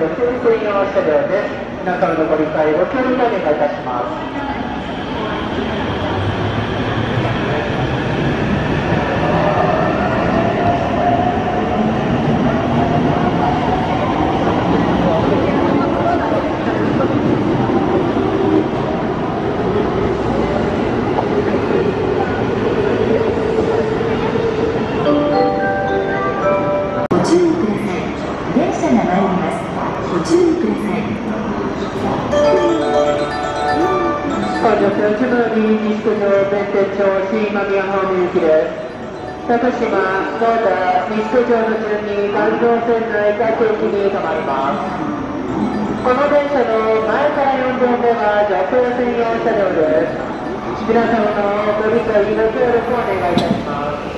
6分食の車両です。皆様のご理解ご協力お願いたします。鹿島モー西手城の順に環状線内駅に停まりますこの電車の前から4両目がジャ専用車両です皆様のご理解ご協力をお願いいたします。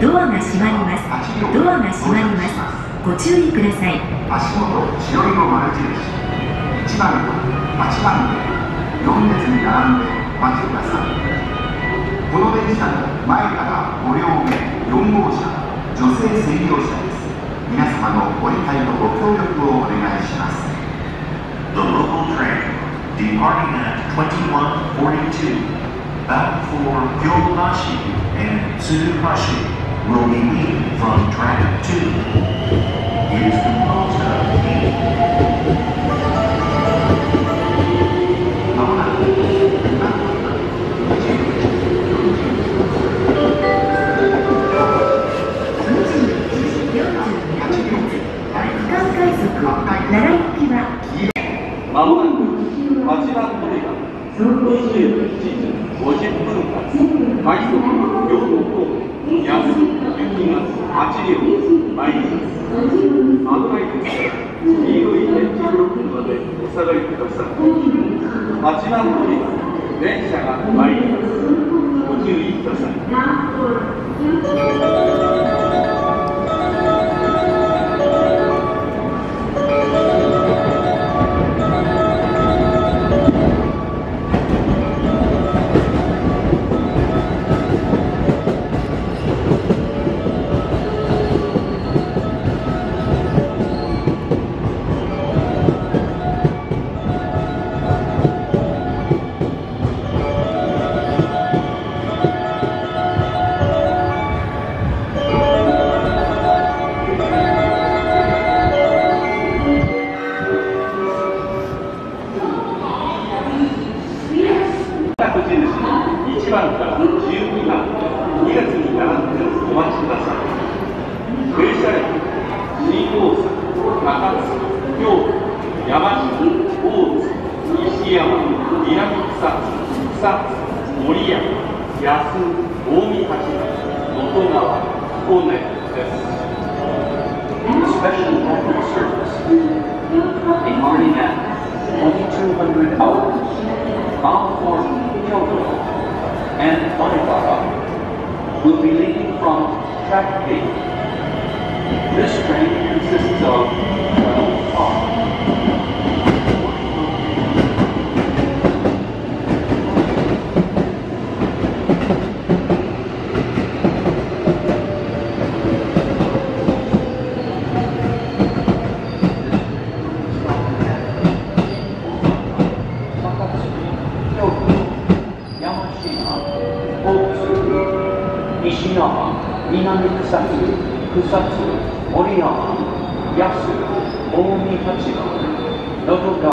ドアが閉まります。ドアが閉まります。ご注意ください。足元白色丸印1番と8番で4列に並んで待ってください。この電車の前から5両目4号車女性専用車です。皆様のご理解とご協力をお願いします The local train departing at 2142 bound for Gyobashi and Tsurubashi will be leaving from track 2. It is composed of 8両参ります案内です黄色い点字ブロックまでお下がりください。8番乗り電車が参ります。ご注意ください。停車駅新大阪高津京都山下大津石山南草津草津守山安近江八幡能登川彦根です Special local service departing at 2200 hours bound for Kyoto and Onibara will be leaving from track 8. This train consists of 12 cars. 西の南草津、草津、森山、安、近江八幡、信川、